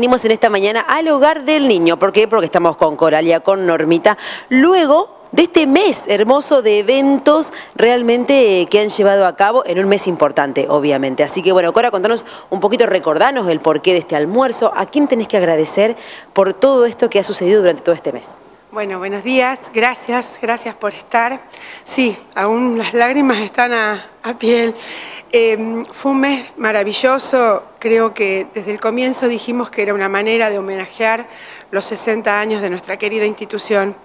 Vinimos en esta mañana al hogar del niño. ¿Por qué? Porque estamos con Coralia, con Normita. Luego de este mes hermoso de eventos realmente que han llevado a cabo en un mes importante, obviamente. Así que bueno, Cora, contanos un poquito, recordanos el porqué de este almuerzo. ¿A quién tenés que agradecer por todo esto que ha sucedido durante todo este mes? Bueno, buenos días, gracias, gracias por estar. Sí, aún las lágrimas están a, piel. Em, fue un mes maravilloso, creo que desde el comienzo dijimos que era una manera de homenajear los 60 años de nuestra querida institución.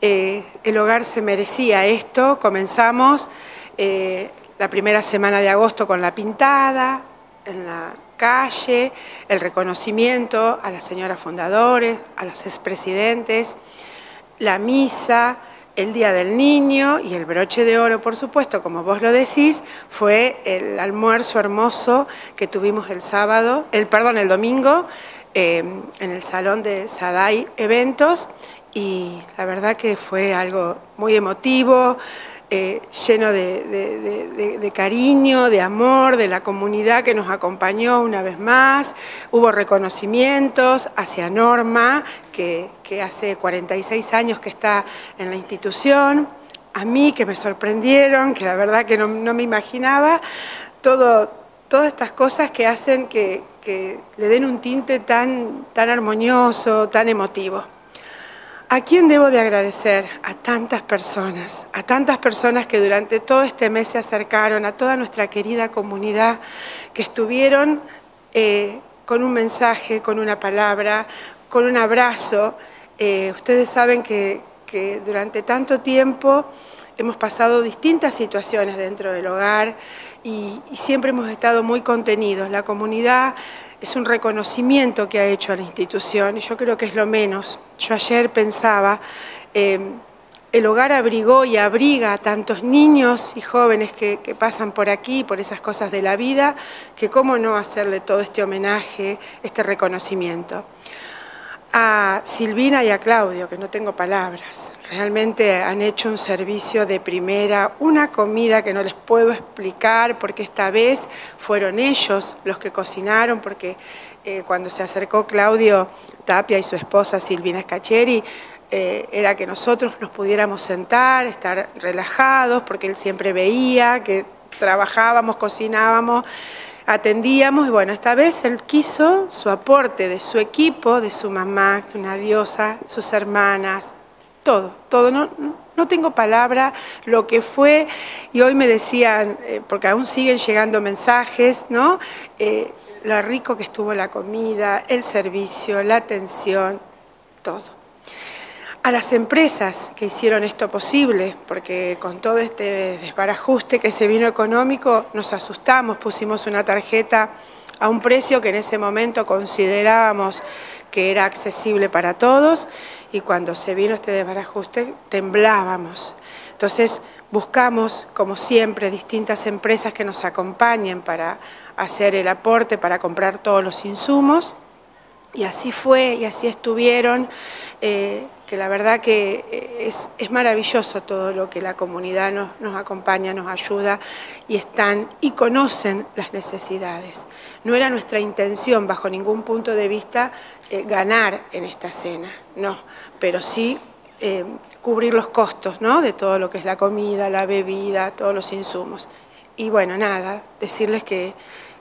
Eh, el hogar se merecía esto, comenzamos eh, la primera semana de agosto con la pintada en la calle, el reconocimiento a las señoras fundadores, a los expresidentes, la misa, el Día del Niño y el broche de oro, por supuesto, como vos lo decís, fue el almuerzo hermoso que tuvimos el sábado, el perdón, el domingo, em, en el salón de Sadai Eventos. Y la verdad que fue algo muy emotivo, eh, lleno de, cariño, de amor, de la comunidad que nos acompañó una vez más. Hubo reconocimientos hacia Norma, que, hace 46 años que está en la institución, a mí que me sorprendieron, que la verdad que no, me imaginaba, todo, todas estas cosas que hacen que, que le den un tinte tan, tan armonioso, tan emotivo. ¿A quién debo de agradecer? A tantas personas, a tantas personas que durante todo este mes se acercaron, a toda nuestra querida comunidad, que estuvieron eh, con un mensaje, con una palabra, con un abrazo. Eh, ustedes saben que, durante tanto tiempo hemos pasado distintas situaciones dentro del hogar y, y siempre hemos estado muy contenidos. La comunidad es un reconocimiento que ha hecho a la institución y yo creo que es lo menos. Yo ayer pensaba, eh, el hogar abrigó y abriga a tantos niños y jóvenes que, que, pasan por aquí, por esas cosas de la vida, que cómo no hacerle todo este homenaje, este reconocimiento a Silvina y a Claudio, que no tengo palabras. Realmente han hecho un servicio de primera, una comida que no les puedo explicar porque esta vez fueron ellos los que cocinaron, porque eh, cuando se acercó Claudio Tapia y su esposa Silvina Scacheri, eh, era que nosotros nos pudiéramos sentar, estar relajados, porque él siempre veía que trabajábamos, cocinábamos atendíamos y bueno, esta vez él quiso su aporte de su equipo, de su mamá, una diosa, sus hermanas, todo, todo, no, no tengo palabra lo que fue y hoy me decían, eh, porque aún siguen llegando mensajes, ¿no? Eh, lo rico que estuvo la comida, el servicio, la atención, todo a las empresas que hicieron esto posible, porque con todo este desbarajuste que se vino económico nos asustamos, pusimos una tarjeta a un precio que en ese momento considerábamos que era accesible para todos y cuando se vino este desbarajuste temblábamos. Entonces buscamos, como siempre, distintas empresas que nos acompañen para hacer el aporte, para comprar todos los insumos y así fue y así estuvieron. Eh, que la verdad que eh, es, maravilloso todo lo que la comunidad nos, acompaña, nos ayuda y están y conocen las necesidades. No era nuestra intención, bajo ningún punto de vista, eh, ganar en esta cena, no, pero sí eh, cubrir los costos ¿no? de todo lo que es la comida, la bebida, todos los insumos. Y bueno, nada, decirles que,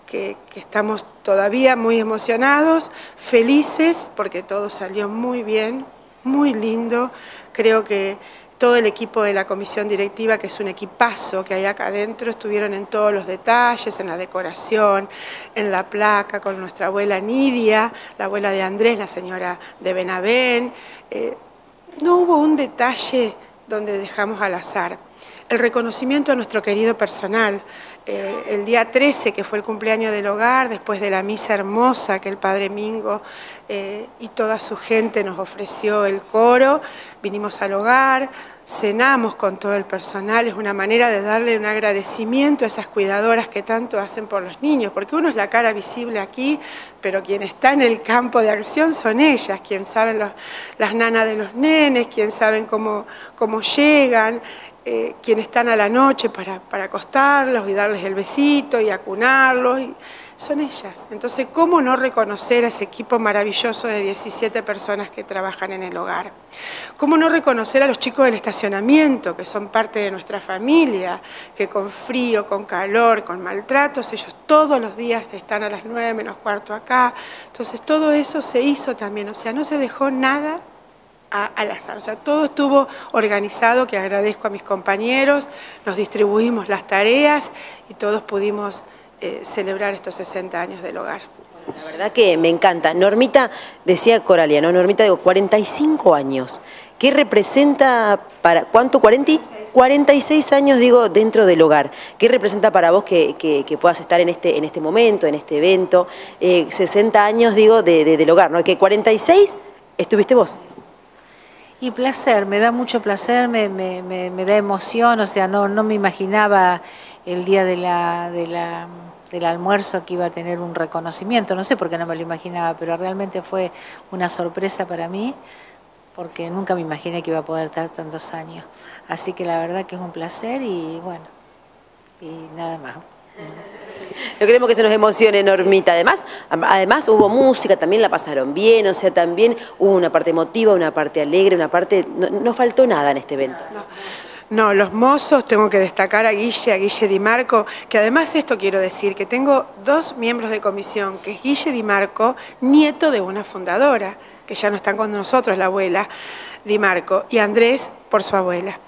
que, estamos todavía muy emocionados, felices, porque todo salió muy bien, muy lindo. Creo que todo el equipo de la comisión directiva, que es un equipazo que hay acá adentro, estuvieron en todos los detalles, en la decoración, en la placa con nuestra abuela Nidia, la abuela de Andrés, la señora de Benavén. Eh, no hubo un detalle donde dejamos al azar. El reconocimiento a nuestro querido personal, eh, el día 13, que fue el cumpleaños del hogar, después de la misa hermosa que el Padre Mingo eh, y toda su gente nos ofreció el coro, vinimos al hogar, cenamos con todo el personal, es una manera de darle un agradecimiento a esas cuidadoras que tanto hacen por los niños, porque uno es la cara visible aquí, pero quien está en el campo de acción son ellas, quien saben las nanas de los nenes, quien saben cómo, cómo llegan, eh, quienes están a la noche para, acostarlos y darles el besito y acunarlos. son ellas. Entonces, ¿cómo no reconocer a ese equipo maravilloso de 17 personas que trabajan en el hogar? ¿Cómo no reconocer a los chicos del estacionamiento, que son parte de nuestra familia, que con frío, con calor, con maltratos, ellos todos los días están a las 9 menos cuarto acá? Entonces, todo eso se hizo también, o sea, no se dejó nada al azar. O sea, todo estuvo organizado, que agradezco a mis compañeros, nos distribuimos las tareas y todos pudimos eh, celebrar estos 60 años del hogar. La verdad que me encanta. Normita, decía Coralia, ¿no? Normita, digo, 45 años. ¿Qué representa para, cuánto? 40, 46 años, digo, dentro del hogar. ¿Qué representa para vos que, puedas estar en este, en este momento, en este evento? 60 eh, años, digo, de, del hogar, ¿no? Que 46 estuviste vos. Y placer, me da mucho placer, me, me, me, da emoción, o sea, no, no me imaginaba el día de la, de la del almuerzo que iba a tener un reconocimiento, no sé por qué no me lo imaginaba, pero realmente fue una sorpresa para mí, porque nunca me imaginé que iba a poder estar tantos años. Así que la verdad que es un placer y bueno, y nada más. No queremos que se nos emocione, Normita. Además, además hubo música, también la pasaron bien, o sea, también hubo una parte emotiva, una parte alegre, una parte... No, faltó nada en este evento. No, los mozos, tengo que destacar a Guille, a Guille Di Marco, que además esto quiero decir, que tengo dos miembros de comisión, que es Guille Di Marco, nieto de una fundadora, que ya no están con nosotros, la abuela Di Marco, y Andrés por su abuela.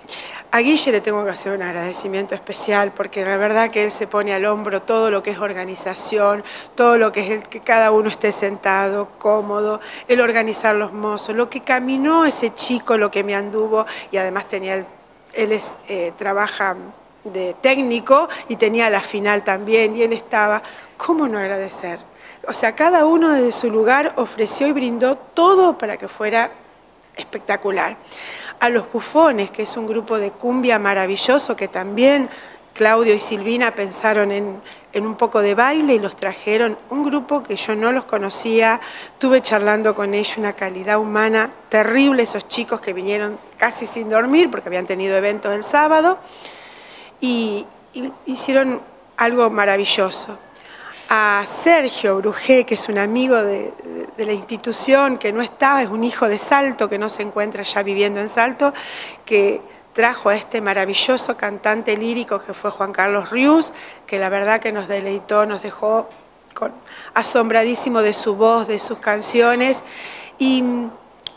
A Guille le tengo que hacer un agradecimiento especial porque la verdad que él se pone al hombro todo lo que es organización, todo lo que es el que cada uno esté sentado, cómodo, el organizar los mozos, lo que caminó ese chico, lo que me anduvo y además tenía el él eh, trabaja de técnico y tenía la final también y él estaba, ¿cómo no agradecer? O sea, cada uno desde su lugar ofreció y brindó todo para que fuera espectacular. A los bufones, que es un grupo de cumbia maravilloso que también Claudio y Silvina pensaron en, un poco de baile y los trajeron. Un grupo que yo no los conocía, tuve charlando con ellos una calidad humana terrible, esos chicos que vinieron casi sin dormir porque habían tenido eventos el sábado y, hicieron algo maravilloso. A Sergio Brujé, que es un amigo de, de, la institución, que no estaba, es un hijo de Salto, que no se encuentra ya viviendo en Salto, que trajo a este maravilloso cantante lírico que fue Juan Carlos Rius, que la verdad que nos deleitó, nos dejó asombradísimo de su voz, de sus canciones. Y,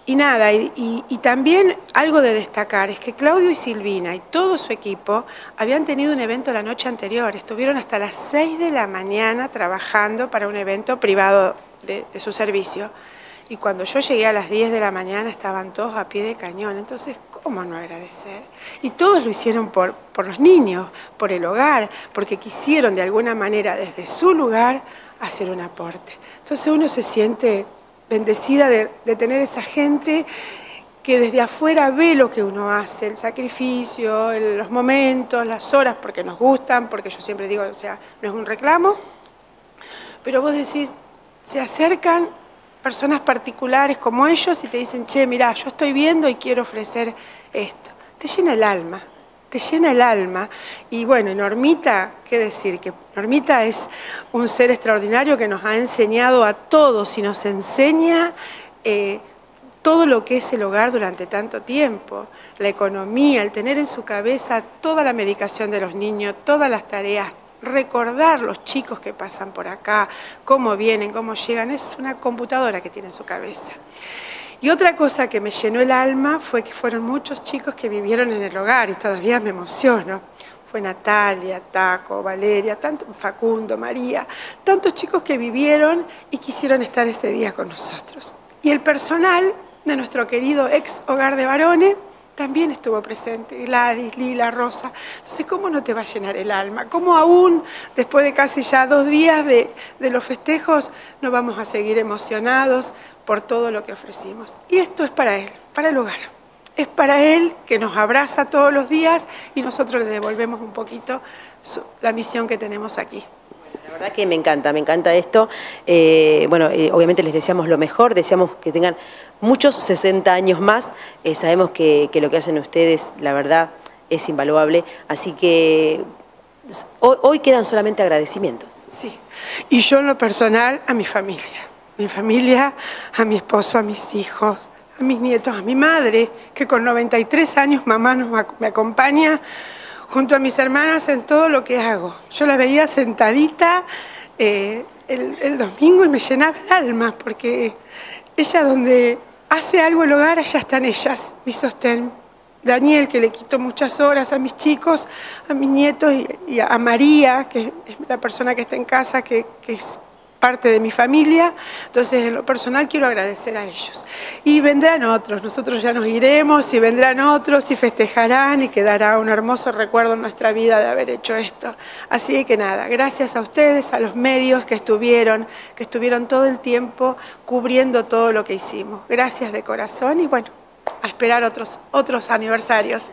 nada, y, y, también algo de destacar es que Claudio y Silvina y todo su equipo habían tenido un evento la noche anterior, estuvieron hasta las 6 de la mañana trabajando para un evento privado de, de su servicio. Y cuando yo llegué a las 10 de la mañana estaban todos a pie de cañón. Entonces, ¿cómo no agradecer? Y todos lo hicieron por, por los niños, por el hogar, porque quisieron de alguna manera desde su lugar hacer un aporte. Entonces uno se siente bendecida de, de tener esa gente que desde afuera ve lo que uno hace, el sacrificio, los momentos, las horas, porque nos gustan, porque yo siempre digo, o sea, no es un reclamo, pero vos decís, se acercan personas particulares como ellos y te dicen, che, mira, yo estoy viendo y quiero ofrecer esto. Te llena el alma, te llena el alma. Y bueno, Normita, ¿qué decir? Que Normita es un ser extraordinario que nos ha enseñado a todos y nos enseña eh, todo lo que es el hogar durante tanto tiempo. La economía, el tener en su cabeza toda la medicación de los niños, todas las tareas, recordar los chicos que pasan por acá, cómo vienen, cómo llegan, es una computadora que tiene en su cabeza. Y otra cosa que me llenó el alma fue que fueron muchos chicos que vivieron en el hogar y todavía me emociono. Fue Natalia, Taco, Valeria, tanto, Facundo, María, tantos chicos que vivieron y quisieron estar ese día con nosotros. Y el personal de nuestro querido ex hogar de varones también estuvo presente, Gladys, Lila, Rosa. Entonces, ¿cómo no te va a llenar el alma? ¿Cómo aún, después de casi ya dos días de, los festejos, no vamos a seguir emocionados por todo lo que ofrecimos? Y esto es para Él, para el hogar. Es para Él que nos abraza todos los días y nosotros le devolvemos un poquito la misión que tenemos aquí. La verdad que me encanta, me encanta esto. Eh, bueno, eh, obviamente les deseamos lo mejor, deseamos que tengan muchos 60 años más. Eh, sabemos que, lo que hacen ustedes, la verdad, es invaluable. Así que hoy, quedan solamente agradecimientos. Sí, Y yo en lo personal a mi familia. Mi familia, a mi esposo, a mis hijos, a mis nietos, a mi madre, que con 93 años mamá me acompaña junto a mis hermanas en todo lo que hago. Yo la veía sentadita eh, el, domingo y me llenaba el alma, porque ella donde hace algo el hogar, allá están ellas, mi sostén. Daniel, que le quito muchas horas a mis chicos, a mis nietos y, a María, que es la persona que está en casa, que, que es parte de mi familia, entonces en lo personal quiero agradecer a ellos. Y vendrán otros, nosotros ya nos iremos y vendrán otros y festejarán y quedará un hermoso recuerdo en nuestra vida de haber hecho esto. Así que nada, gracias a ustedes, a los medios que estuvieron, que estuvieron todo el tiempo cubriendo todo lo que hicimos. Gracias de corazón y bueno, a esperar otros, otros aniversarios.